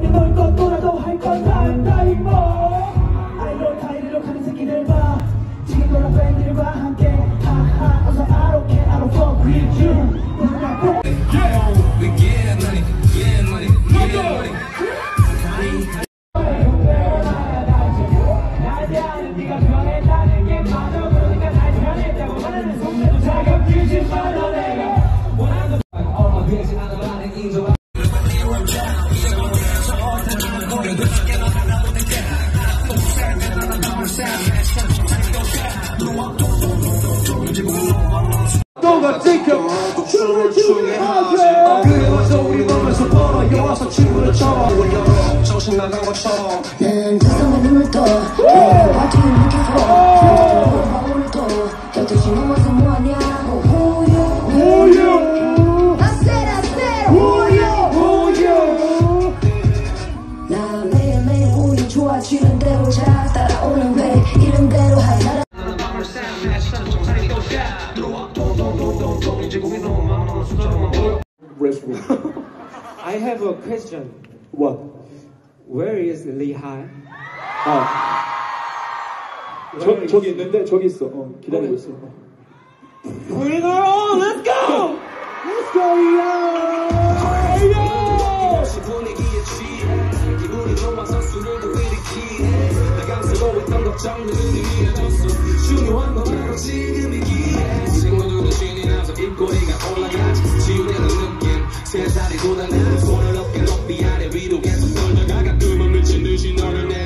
널 걷더라도 할건 다한다 이모 아이로 타이로 가는 새끼들 봐 지금 너랑 팬들과 함께 하하 어서 I don't 네가 변했다는 게 맞아 그러니까 날 변했다고 말하는 속내도 자격 주지 말아 내가 너가 지켜 춤을 추게 하지 그래서 우리 몸에서 벌어요. 와서 친구들처럼 정신 나간 것처럼 난 세상에 눈을 떠 for 난 좋아지는 대로 잘 따라오는 회 이런 대로 할 사람 I have a question. What? Where is Lehigh? 아 저, 저기 있는데 저기 있어 어, 기다리고 있어 Bring her on, let's go! Let's go yeah! 분위 당황스러웠던 걱정들은 이어졌어. 중요한 건 바로 지금이기에 친구들도 신이 나서 입꼬리가 올라가지. 지우려는 느낌 세살이 돋아나 손을 어깨 높이 아래 위로 계속 떨다가 가끔은 미친 듯이 너를 내